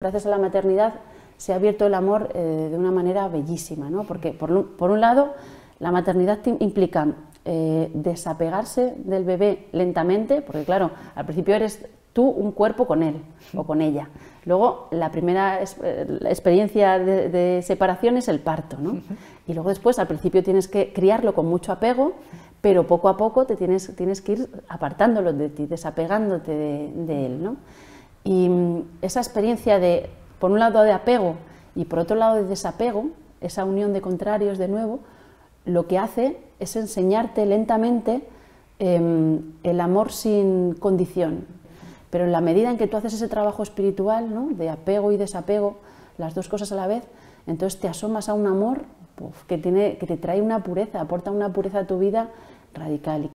Gracias a la maternidad se ha abierto el amor eh, de una manera bellísima, ¿no? porque por, un lado la maternidad implica eh, desapegarse del bebé lentamente, porque claro, al principio eres tú un cuerpo con él o con ella. Luego la primera eh, experiencia de, separación es el parto, ¿no? y luego después al principio tienes que criarlo con mucho apego, pero poco a poco te tienes, tienes que ir apartándolo de ti, desapegándote de, de él. ¿no? Y esa experiencia de, por un lado, de apego y por otro lado, de desapego, esa unión de contrarios de nuevo, lo que hace es enseñarte lentamente em, el amor sin condición. Pero en la medida en que tú haces ese trabajo espiritual, ¿no? de apego y desapego, las dos cosas a la vez, entonces te asomas a un amor que, tiene, que te trae una pureza, aporta una pureza a tu vida radical.